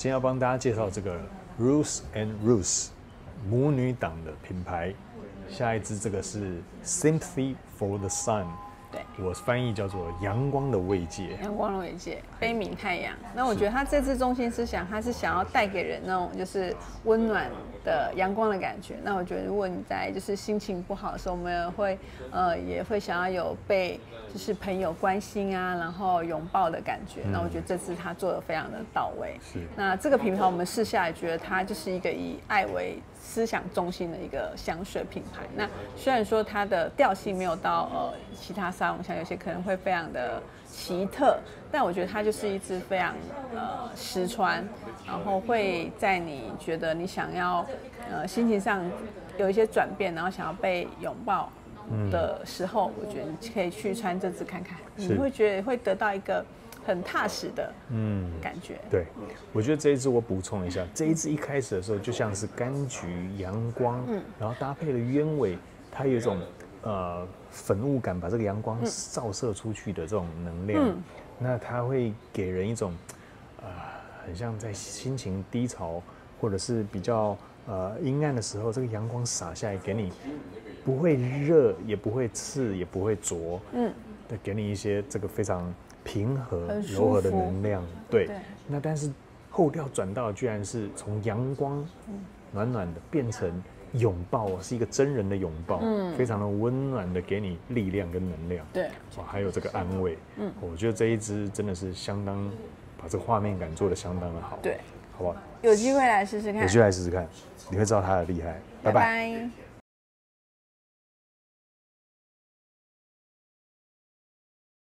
今天要帮大家介绍这个 Ruth and Ruth 母女党的品牌。下一支这个是 Sympathy for the Sun，我翻译叫做阳光的慰藉。阳光的慰藉，悲悯太阳。那我觉得他这次中心思想，他是想要带给人那种就是温暖的阳光的感觉。那我觉得如果你在就是心情不好的时候，我们会呃也会想要有被就是朋友关心啊，然后拥抱的感觉。那我觉得这次他做的非常的到位。是。那这个品牌我们试下来，觉得它就是一个以爱为思想中心的一个香水品牌。那虽然说它的调性没有到呃其他沙龙香有些可能会非常的奇特，但我觉得它就是一支非常呃实穿，然后会在你觉得你想要呃心情上有一些转变，然后想要被拥抱的时候，我觉得你可以去穿这支看看，你会觉得会得到一个。很踏实的，嗯，感觉。对，我觉得这一支我补充一下，这一支一开始的时候就像是柑橘、阳光，嗯，然后搭配了鸢尾，它有一种呃粉雾感，把这个阳光照射出去的这种能量，嗯，那它会给人一种呃很像在心情低潮或者是比较呃阴暗的时候，这个阳光洒下来给你，不会热，也不会刺，也不会灼，嗯，的给你一些这个非常。平和柔和的能量，对。那但是后调转到居然是从阳光暖暖的变成拥抱，是一个真人的拥抱，嗯，非常的温暖的给你力量跟能量，对。哇，还有这个安慰，嗯，我觉得这一支真的是相当把这个画面感做的相当的好，对，好不好？有机会来试试看，有机会来试试看，你会知道它的厉害。拜拜。